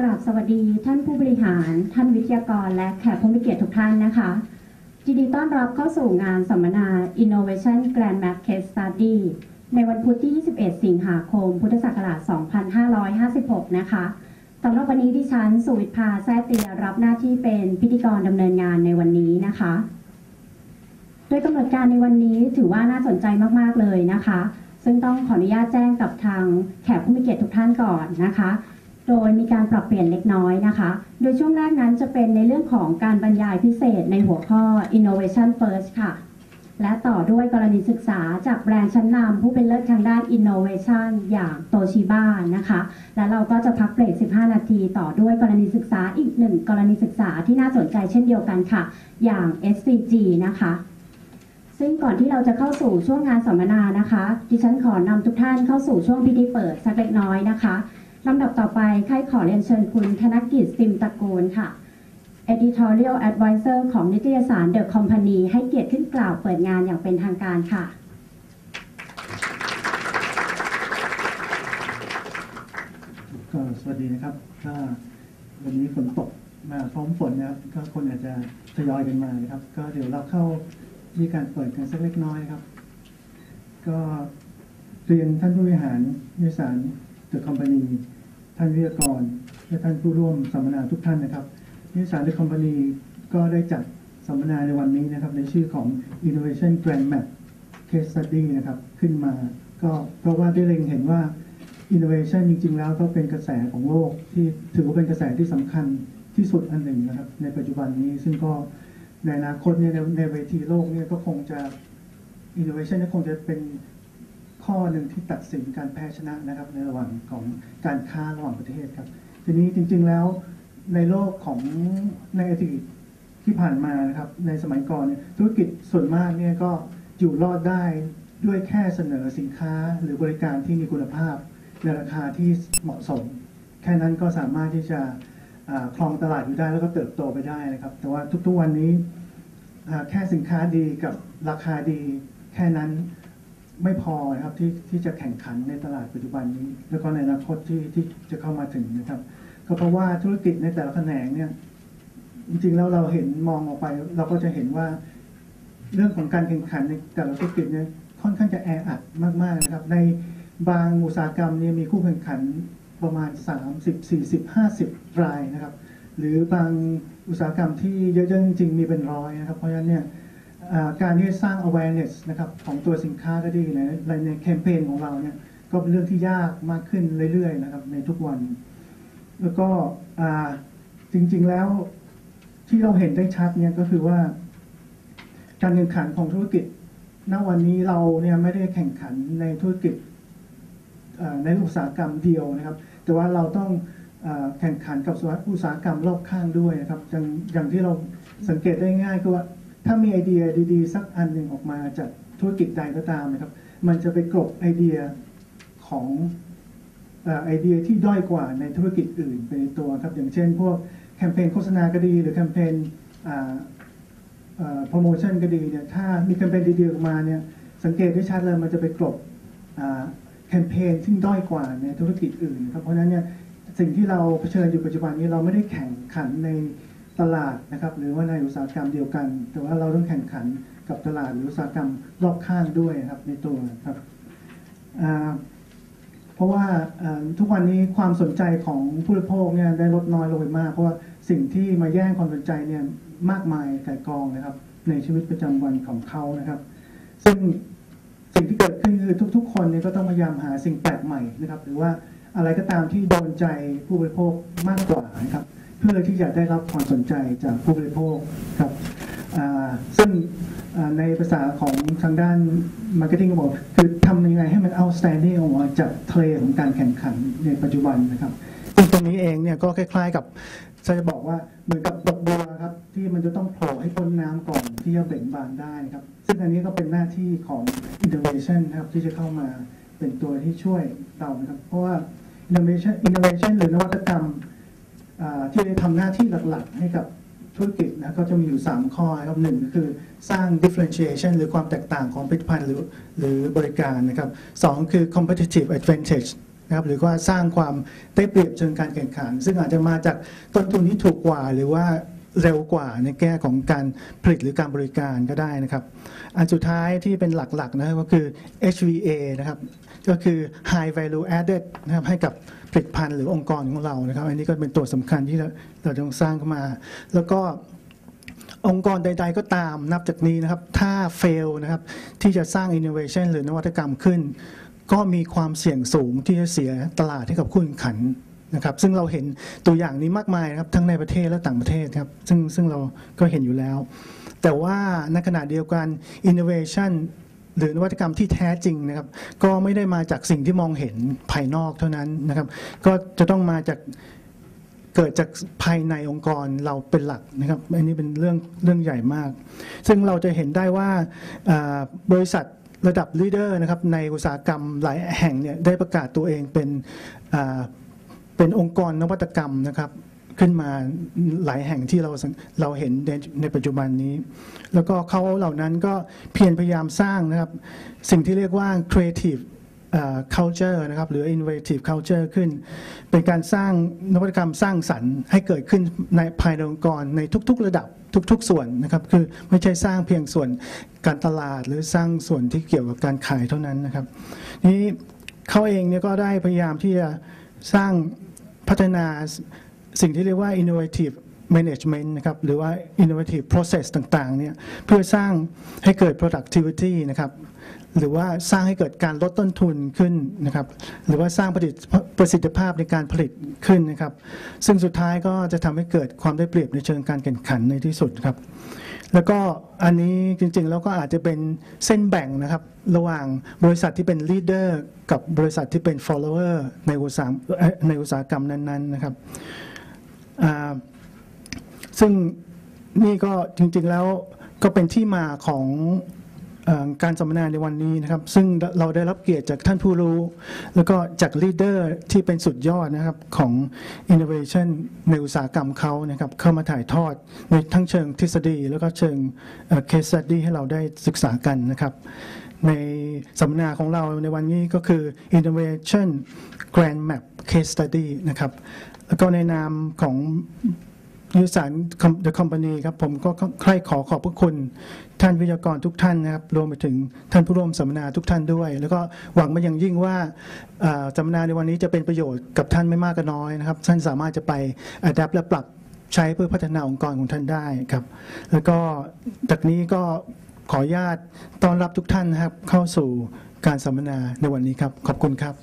กราบสวัสดีท่านผู้บริหาร ท่านวิทยากร และแขกผู้มีเกียรติทุกท่านนะคะยินดีต้อนรับเข้าสู่งานสัมมนา Innovation Grand Map Case Study ในวันพุธที่ 21 สิงหาคม พุทธศักราช 2556 นะคะสำหรับวันนี้ดิฉัน สุวิทย์ภาแซ่เตียรับหน้าที่เป็นพิธีกรดำเนินงานในวันนี้นะคะ โดยกำหนดการในวันนี้ถือว่าน่าสนใจมากๆเลยนะคะ ซึ่งต้องขออนุญาตแจ้งกับทางแขกผู้มีเกียรติทุกท่านก่อนนะคะ โดยมีการปรับเปลี่ยนเล็กน้อยนะคะ โดยช่วงแรกนั้นจะเป็นในเรื่องของการบรรยายพิเศษในหัวข้อ Innovation First ค่ะ และต่อด้วยกรณีศึกษาจากแบรนด์ชั้นนำผู้เป็นเลิศทางด้าน Innovation อย่างโตชิบ้านะคะ และเราก็จะพักเบรก 15 นาที ต่อด้วยกรณีศึกษาอีกหนึ่งกรณีศึกษาที่น่าสนใจเช่นเดียวกันค่ะ อย่าง SCG นะคะซึ่งก่อนที่เราจะเข้าสู่ช่วงงานสัมมนานะคะ ดิฉันขอนำทุกท่านเข้าสู่ช่วงพิธีเปิดสักเล็กน้อยนะคะ ลำดับต่อไปใครขอเรียนเชิญคุณธนกิจซิมตระกูลค่ะ Editorial Advisor ของนิตยสาร The Company ให้เกียรติขึ้นกล่าวเปิดงานอย่างเป็นทางการค่ะ ก็สวัสดีนะครับก็วันนี้ฝนตกมาพร้อมฝนนะครับ ก็คนอาจจะทยอยกันมานะครับ ก็เดี๋ยวเราเข้าที่การเปิดกันสักเล็กน้อยครับ ก็เรียนท่านผู้บริหารนิตยสานเดอะคอมพานี ท่านวิทยากรและท่านผู้ร่วมสัมมนาทุกท่านนะครับนิสานเดอะคอมพานีก็ได้จัดสัมมนาในวันนี้นะครับ ในชื่อของ Innovation Grand Map Case Study นะครับ ขึ้นมา ก็เพราะว่าได้เล็งเห็นว่า Innovation จริง ๆ แล้วก็เป็นกระแสของโลกที่ถือว่าเป็นกระแสที่สำคัญที่สุดอันหนึ่งนะครับ ในปัจจุบันนี้ซึ่งก็ในอนาคตเนี่ยในในเวทีโลกเนี่ยก็คงจะ Innovation ก็คงจะเป็น ข้อหนึ่งที่ตัดสินการแพ้ชนะนะครับในระหว่างของการค้าระหว่างประเทศครับ ทีนี้จริง ๆแล้วในโลกของในอดีตที่ผ่านมานะครับในสมัยก่อนเนี่ยธุรกิจส่วนมากเนี่ยก็อยู่รอดได้ด้วยแค่เสนอสินค้าหรือบริการที่มีคุณภาพในราคาที่เหมาะสม แค่นั้นก็สามารถที่จะครองตลาดอยู่ได้แล้วก็เติบโตไปได้นะครับ แต่ว่าทุกๆวันนี้แค่สินค้าดีกับราคาดีแค่นั้น ไม่พอนะครับที่ที่จะแข่งขันในตลาดปัจจุบันนี้ แล้วก็ในอนาคตที่ที่จะเข้ามาถึงนะครับ ก็เพราะว่าธุรกิจในแต่ละแขนงเนี่ยจริงๆแล้วเราเห็นมองออกไป เราก็จะเห็นว่า เรื่องของการแข่งขันในแต่ละธุรกิจเนี่ยค่อนข้างจะแออัดมากๆนะครับ ในบางอุตสาหกรรมเนี่ยมีคู่แข่งขันประมาณ 30 40 50 รายนะครับ หรือบางอุตสาหกรรมที่เยอะๆจริงๆมีเป็นร้อยนะครับ เพราะฉะนั้นเนี่ย การที่จะสร้าง awareness นะครับของตัวสินค้าก็ดีในในในแคมเปญของเราเนี่ยก็เป็นเรื่องที่ยากมากขึ้นเรื่อยๆนะครับในทุกวัน แล้วก็จริงๆแล้วที่เราเห็นได้ชัดเนี่ยก็คือว่า การแข่งขันของธุรกิจณวันนี้เราเนี่ยไม่ได้แข่งขันในธุรกิจในอุตสาหกรรมเดียวนะครับ แต่ว่าเราต้องอแข่งขันกับอุตสาหกรรมรอบข้างด้วยนะครับ อย่างอย่างที่เราสังเกตได้ง่ายก็ว่า ถ้ามีไอเดียดีๆ สักอันหนึ่งออกมาจากธุรกิจใดก็ตามนะครับ มันจะไปกลบไอเดียของอไอเดียที่ด้อยกว่าในธุรกิจอื่นไปในตัวครับ อย่างเช่น พวกแคมเปญโฆษณาก็ดีหรือแคมเปญโปรโมชั่นก็ดีเนี่ยถ้ามีแคมเปญดีๆออกมาเนี่ยสังเกตได้ชัดเลยมันจะไปกลบแคมเปญที่งด้อยกว่าในธุรกิจอื่นครับเพราะฉะนั้นเนี่ยสิ่งที่เราเผชิญอยู่ปัจจุบันนี้เราไม่ได้แข่งขันใน ตลาดนะครับหรือว่าในอุตสาหกรรมเดียวกัน แต่ว่าเราต้องแข่งขันกับตลาดหรืออุตสาหกรรมรอบข้างด้วยครับในตัวครับเพราะว่าทุกวันนี้ความสนใจของผู้บริโภคเนี่ยได้ลดน้อยลงไปมาก เพราะว่าสิ่งที่มาแย่งความสนใจเนี่ยมากมายไก่กองนะครับ ในชีวิตประจำวันของเขานะครับ ซึ่งสิ่งที่เกิดขึ้นคือทุก ๆ คนเนี่ยก็ต้องพยายามหาสิ่งแปลกใหม่นะครับ หรือว่าอะไรก็ตามที่โดนใจผู้บริโภคมากกว่านะครับ เพื่อที่จะได้รับความสนใจจากผู้บริโภคครับซึ่งในภาษาของทางด้าน Marketing ก็บอกคือทำยังไงให้มัน outstanding ออกมาจากทะเลของการแข่งขันในปัจจุบันนะครับซึ่งตรงนี้เองเนี่ยก็คล้ายๆกับจะบอกว่าเหมือนกับดอกบัวครับที่มันจะต้องโผล่ให้พ้นน้ำก่อนที่จะเบ่งบานได้ครับ ซึ่งอันนี้ก็เป็นหน้าที่ของ innovation นะครับที่จะเข้ามาเป็นตัวที่ช่วยเรานะครับ เพราะว่า innovation innovation หรือนวัตกรรม ที่ได้ทำหน้าที่หลักๆ ให้กับธุรกิจนะก็จะมีอยู่ 3 ข้อนะครับหนึ่งก็คือสร้าง differentiation หรือความแตกต่างของผลิตภัณฑ์หรือหรือบริการนะครับสองคือ competitive advantage นะครับหรือว่าสร้างความได้เปรียบเชิงการแข่งขัน ซึ่งอาจจะมาจากต้นทุนที่ถูกกว่า หรือว่าเร็วกว่าในแง่ของการผลิตหรือการบริการก็ได้นะครับ อันสุดท้ายที่เป็นหลักๆนะครับก็คือ HVA นะครับก็คือ High Value Added นะครับให้กับ ผลิตภัณฑ์หรือองค์กรของเรานะครับ อันนี้ก็เป็นตัวสำคัญที่เราเราต้องสร้างขึ้นมา แล้วก็องค์กรใด ๆ ก็ตามนับจากนี้นะครับ ถ้า fail นะครับที่จะสร้าง innovation หรือนวัตกรรมขึ้น ก็มีความเสี่ยงสูงที่จะเสียตลาดให้กับคู่แข่งขันนะครับ ซึ่งเราเห็นตัวอย่างนี้มากมายนะครับทั้งในประเทศและต่างประเทศครับ ซึ่งซึ่งเราก็เห็นอยู่แล้ว แต่ว่าในขณะเดียวกัน innovation หรือนวัตกรรมที่แท้จริงนะครับ ก็ไม่ได้มาจากสิ่งที่มองเห็นภายนอกเท่านั้นนะครับ ก็จะต้องมาจากเกิดจากภายในองค์กรเราเป็นหลักนะครับ อันนี้เป็นเรื่องเรื่องใหญ่มาก ซึ่งเราจะเห็นได้ว่าบริษัทระดับลีดเดอร์นะครับในอุตสาหกรรมหลายแห่งเนี่ยได้ประกาศตัวเองเป็นเป็นองค์กรนวัตกรรมนะครับ ขึ้นมาหลายแห่งที่เราเราเห็นในในปัจจุบันนี้ แล้วก็เขาเหล่านั้นก็เพียรพยายามสร้างนะครับ สิ่งที่เรียกว่า creative culture นะครับหรือ innovative culture ขึ้น เป็นการสร้างนวัตกรรมสร้างสรรค์ให้เกิดขึ้นในภายในองค์กรในทุก ๆ ระดับทุก ๆ ส่วนนะครับ คือไม่ใช่สร้างเพียงส่วนการตลาดหรือสร้างส่วนที่เกี่ยวกับการขายเท่านั้นนะครับนี้เขาเองเนี่ยก็ได้พยายามที่จะสร้างพัฒนา สิ่งที่เรียกว่า innovative management นะครับหรือว่า innovative process ต่างๆเนี่ยเพื่อสร้างให้เกิด productivity นะครับหรือว่าสร้างให้เกิดการลดต้นทุนขึ้นนะครับหรือว่าสร้างประสิทธิประสิทธิภาพในการผลิตขึ้นนะครับ ซึ่งสุดท้ายก็จะทำให้เกิดความได้เปรียบในเชิงการแข่งขันในที่สุดครับ แล้วก็อันนี้จริงๆ แล้วก็อาจจะเป็นเส้นแบ่งนะครับ ระหว่างบริษัทที่เป็น leader กับบริษัทที่เป็น follower ในอุตสาหในอุตสาหกรรมนั้นๆนะครับ ซึ่งนี่ก็จริงๆแล้วก็เป็นที่มาของอการสัมมนาในวันนี้นะครับ ซึ่งเราได้รับเกียรติจากท่านผู้รู้ แล้วก็จากลีดเดอร์ที่เป็นสุดยอดนะครับของ Innovation ในอุตสาหกรรมเขานะครับ เข้ามาถ่ายทอดในทั้งเชิงทฤษฎี แล้วก็เชิงเอ่อ case study ให้เราได้ศึกษากันนะครับ ในสัมมนาของเราในวันนี้ก็คือ Innovation Grand Map Case Study นะครับ แล้วก็ในนามของนิสสัน The Company ครับ ผมก็ใคร่ขอขอบพระคุณท่านวิทยากรทุกท่านนะครับ รวมไปถึงท่านผู้ร่วมสัมมนาทุกท่านด้วย แล้วก็หวังมาอย่างยิ่งว่าสัมมนาในวันนี้จะเป็นประโยชน์กับท่านไม่มากก็น้อยนะครับ ท่านสามารถจะไป adapt และปรับใช้เพื่อพัฒนาองค์กรของท่านได้ครับ แล้วก็จากนี้ก็ ขออนุญาตต้อนรับทุกท่านนะครับเข้าสู่การสัมมนาในวันนี้ครับ ขอบคุณครับ